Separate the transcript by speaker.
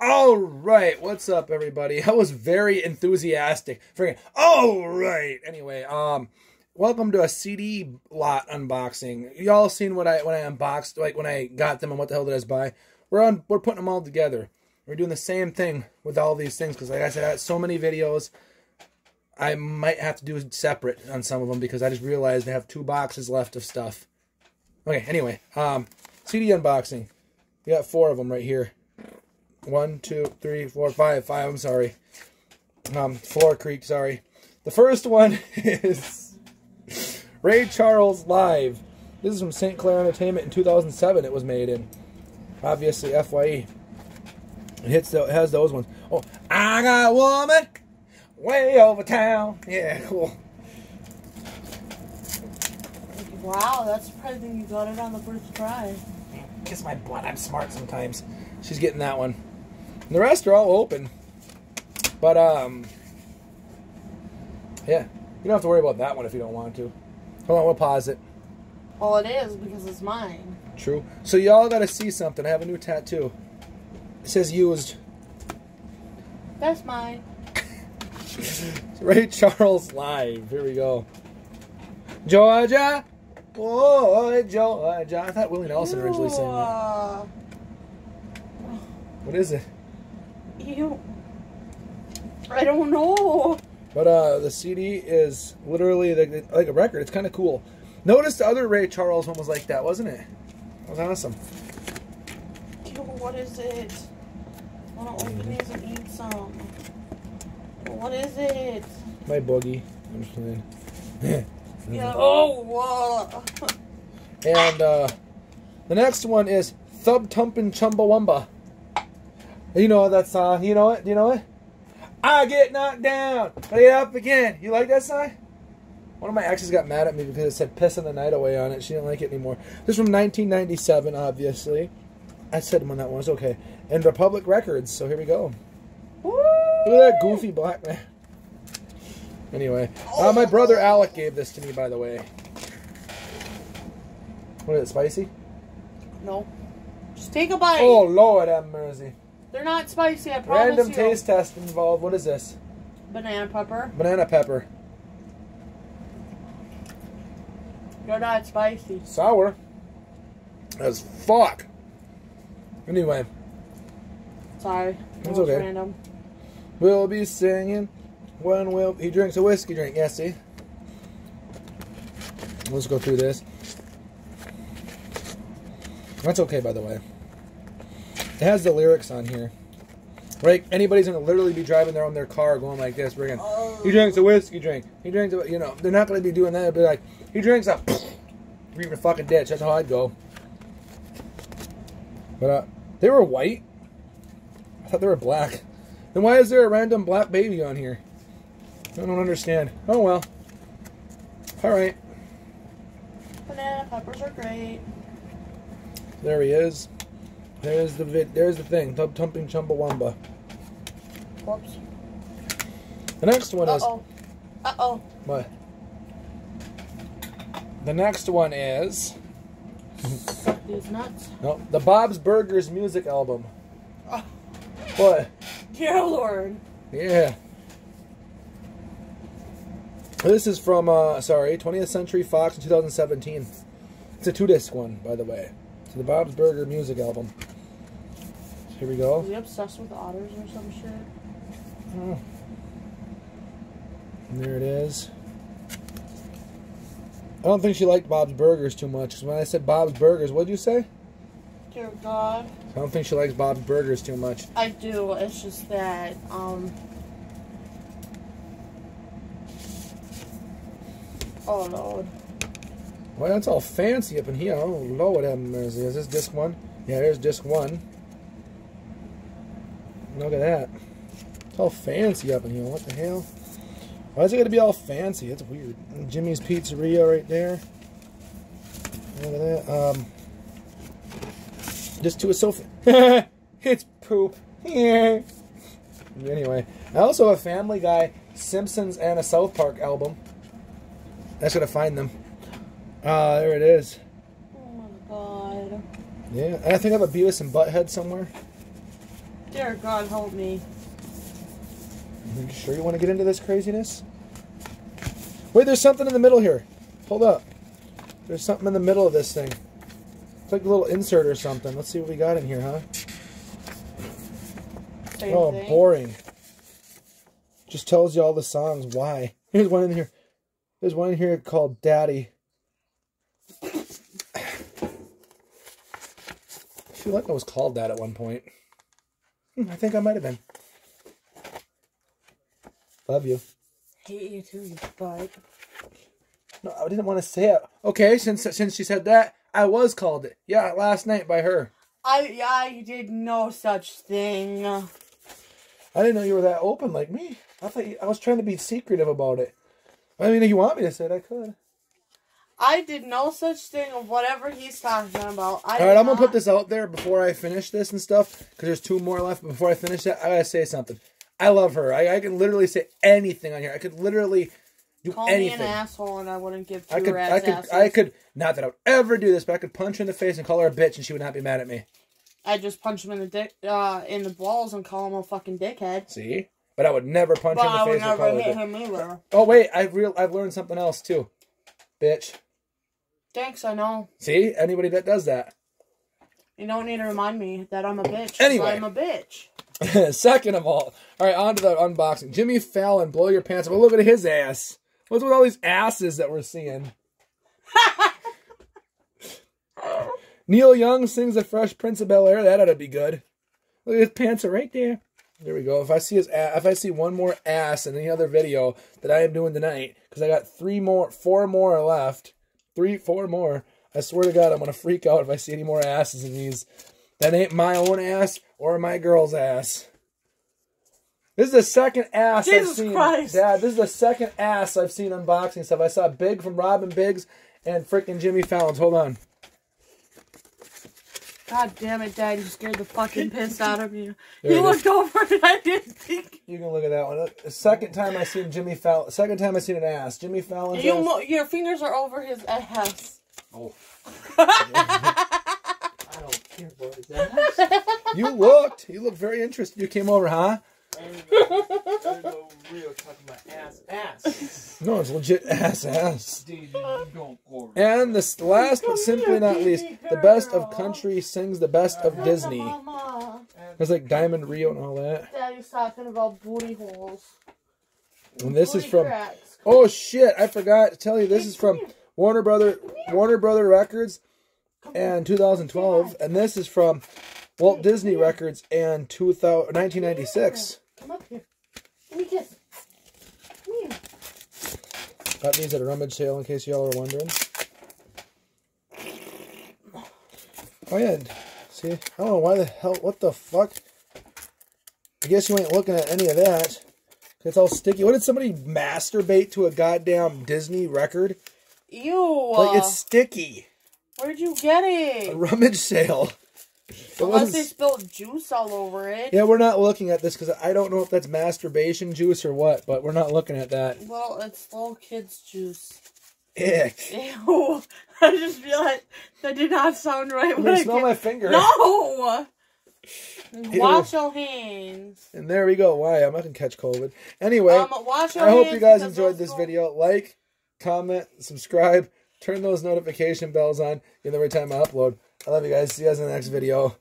Speaker 1: All right, what's up, everybody? I was very enthusiastic. All right. Anyway, um, welcome to a CD lot unboxing. Y'all seen what I when I unboxed, like when I got them and what the hell did I buy? We're on, we're putting them all together. We're doing the same thing with all these things because, like I said, I got so many videos. I might have to do separate on some of them because I just realized I have two boxes left of stuff. Okay, anyway, um, CD unboxing. We got four of them right here. One, two, three, four, five. Five, I'm sorry. Um, Floor Creek, sorry. The first one is Ray Charles Live. This is from St. Clair Entertainment in 2007 it was made in. Obviously, FYE. It hits the, it has those ones. Oh, I got a woman way over town. Yeah, cool.
Speaker 2: Wow, that's surprising you got it on the first try.
Speaker 1: Kiss my butt. I'm smart sometimes. She's getting that one. And the rest are all open. But, um, yeah. You don't have to worry about that one if you don't want to. Hold on, we'll pause it.
Speaker 2: Well, it is because it's mine.
Speaker 1: True. So y'all got to see something. I have a new tattoo. It says used.
Speaker 2: That's mine.
Speaker 1: Ray Charles live. Here we go. Georgia. Oh, Georgia. I thought Willie Nelson originally sang that. What is it?
Speaker 2: You. I don't know.
Speaker 1: But uh, the CD is literally like, like a record. It's kind of cool. Notice the other Ray Charles one was like that, wasn't it? That was awesome.
Speaker 2: Ew, what is it? I want to open these and eat some. What is it?
Speaker 1: My boogie. I'm just playing.
Speaker 2: Yeah. Oh, whoa.
Speaker 1: And uh, the next one is Thub Tumpin' Chumbawamba. You know that song. You know it? Do you know it? I get knocked down, I get up again. You like that song? One of my exes got mad at me because it said "Pissing the Night Away" on it. She didn't like it anymore. This is from 1997, obviously. I said when that one was okay. And Republic Records. So here we go.
Speaker 2: Woo!
Speaker 1: Look at that goofy black man. Anyway, uh, my brother Alec gave this to me, by the way. What is it, spicy?
Speaker 2: No. Just take a bite.
Speaker 1: Oh, Lord have mercy.
Speaker 2: They're not spicy, I promise
Speaker 1: Random
Speaker 2: you.
Speaker 1: taste test involved. What is this?
Speaker 2: Banana pepper.
Speaker 1: Banana pepper.
Speaker 2: They're not spicy.
Speaker 1: Sour. As fuck. Anyway,
Speaker 2: Sorry. Was
Speaker 1: okay.
Speaker 2: Random.
Speaker 1: we'll be singing when will he drinks a whiskey drink. Yeah, see? Let's go through this. That's okay, by the way. It has the lyrics on here. Right? Anybody's gonna literally be driving their own their car going like this. We're gonna he drinks a whiskey drink. He drinks a you know, they're not gonna be doing that. They'll be like, he drinks a read in a fucking ditch. That's how I'd go. But uh they were white. I thought they were black. Then why is there a random black baby on here? I don't understand. Oh well. Alright.
Speaker 2: Banana peppers are great.
Speaker 1: There he is. There's the vid there's the thing. Tubthumping chumbawamba.
Speaker 2: Whoops.
Speaker 1: The next one is
Speaker 2: Uh
Speaker 1: is
Speaker 2: oh. Uh oh.
Speaker 1: what? The next one is
Speaker 2: Suck these nuts.
Speaker 1: no the Bob's Burgers music album.
Speaker 2: Oh.
Speaker 1: What?
Speaker 2: Dear Lord.
Speaker 1: Yeah. This is from uh sorry, 20th Century Fox in 2017. It's a two disc one, by the way. It's the Bob's Burger music album. Here we go.
Speaker 2: Are he obsessed with otters or some shit?
Speaker 1: Oh. And there it is. I don't think she liked Bob's Burgers too much. 'cause when I said Bob's Burgers, what did you say?
Speaker 2: Dear God.
Speaker 1: I don't think she likes Bob's Burgers too much.
Speaker 2: I do. It's just that, um. Oh Lord.
Speaker 1: Well, that's all fancy up in here. Oh, Lord have mercy. Is this disc one? Yeah, there's disc one. Look at that. It's all fancy up in here. What the hell? Why is it going to be all fancy? It's weird. Jimmy's Pizzeria right there. Look at that. Um, just to a sofa. it's poop. Yeah. Anyway, I also have a Family Guy, Simpsons, and a South Park album. That's just gotta find them. Ah, there it is.
Speaker 2: Oh my God.
Speaker 1: Yeah, and I think I have a Beavis and Butthead somewhere.
Speaker 2: Dear God, help me.
Speaker 1: Are you sure you want to get into this craziness? Wait, there's something in the middle here. Hold up. There's something in the middle of this thing. It's like a little insert or something. Let's see what we got in here, huh?
Speaker 2: Same
Speaker 1: oh,
Speaker 2: thing.
Speaker 1: boring. Just tells you all the songs. Why? Here's one in here. There's one in here called Daddy. I feel like I was called that at one point. Hmm, I think I might have been. Love you.
Speaker 2: Hate you too, you butt.
Speaker 1: No, I didn't want to say it. Okay, since since she said that, I was called it. Yeah, last night by her.
Speaker 2: I I did no such thing.
Speaker 1: I didn't know you were that open like me. I thought you, I was trying to be secretive about it. I mean, if you want me to say it, I could.
Speaker 2: I did no such thing of whatever he's talking about. I
Speaker 1: All right, I'm gonna put this out there before I finish this and stuff because there's two more left. But before I finish that, I gotta say something. I love her. I, I can literally say anything on here. I could literally do
Speaker 2: Call
Speaker 1: anything.
Speaker 2: me an asshole and I wouldn't give two
Speaker 1: I could, I could,
Speaker 2: asses.
Speaker 1: I could. Not that I would ever do this, but I could punch her in the face and call her a bitch, and she would not be mad at me.
Speaker 2: I'd just punch him in the dick, uh, in the balls and call him a fucking dickhead.
Speaker 1: See, but I would never punch
Speaker 2: But I
Speaker 1: in the
Speaker 2: would
Speaker 1: face or call
Speaker 2: never
Speaker 1: a
Speaker 2: hit him either.
Speaker 1: Oh wait, I've real, I've learned something else too, bitch.
Speaker 2: Thanks, I know.
Speaker 1: See, anybody that does that.
Speaker 2: You don't need to remind me that I'm a bitch.
Speaker 1: Anyway.
Speaker 2: I'm a bitch.
Speaker 1: Second of all, all right, on to the unboxing. Jimmy Fallon, blow your pants up. Look at his ass. What's with all these asses that we're seeing? Neil Young sings the Fresh Prince of Bel Air. That ought to be good. Look at his pants are right there. There we go. If I see his, a- if I see one more ass in any other video that I am doing tonight, because I got three more, four more left, three, four more. I swear to God, I'm gonna freak out if I see any more asses in these. That ain't my own ass or my girl's ass. This is the second ass I've
Speaker 2: Jesus
Speaker 1: seen.
Speaker 2: Christ.
Speaker 1: Dad, this is the second ass I've seen unboxing stuff. I saw Big from Robin Biggs and freaking Jimmy Fallon's. Hold on.
Speaker 2: God damn it, Dad, you scared the fucking piss out of me.
Speaker 1: There
Speaker 2: you
Speaker 1: it is.
Speaker 2: looked over and I didn't think.
Speaker 1: You can look at that one. The second time I seen Jimmy Fallon. Second time I seen an ass. Jimmy Fallon's
Speaker 2: You mo- your fingers are over his ass.
Speaker 3: Oh. I don't care about his ass.
Speaker 1: You looked. You looked very interested. You came over, huh?
Speaker 3: There's no real talking about ass ass.
Speaker 1: No, it's legit ass ass.
Speaker 3: Dude, you don't go over.
Speaker 1: And this last but simply not least, the best of country sings the best of Disney.
Speaker 2: Mama.
Speaker 1: There's like Diamond Rio and all that.
Speaker 2: Daddy's talking about booty holes.
Speaker 1: And this is from
Speaker 2: cracks.
Speaker 1: Oh shit, I forgot to tell you this is from Warner Brother Warner Brother Records and 2012 and this is from Walt Disney Records and 2000, 1996.
Speaker 2: Come up here. Give me a kiss. Come here.
Speaker 1: Got these at a rummage sale in case y'all are wondering. Oh yeah, see, I don't know why the hell, what the fuck? I guess you ain't looking at any of that. It's all sticky. What did somebody masturbate to a goddamn Disney record?
Speaker 2: Ew.
Speaker 1: Like it's uh, sticky.
Speaker 2: Where'd you get it?
Speaker 1: A rummage sale. It
Speaker 2: Unless they spilled juice all over it.
Speaker 1: Yeah, we're not looking at this because I don't know if that's masturbation juice or what, but we're not looking at that.
Speaker 2: Well, it's little kids' juice.
Speaker 1: Ick.
Speaker 2: Ew. I just realized that did not sound right.
Speaker 1: I'm
Speaker 2: when
Speaker 1: gonna
Speaker 2: I
Speaker 1: smell my finger.
Speaker 2: No! Wash your hands.
Speaker 1: And there we go. Why? I'm not gonna catch COVID. Anyway,
Speaker 2: Um,
Speaker 1: I hope you guys enjoyed this video. Like, comment, subscribe, turn those notification bells on. You know every time I upload. I love you guys. See you guys in the next video.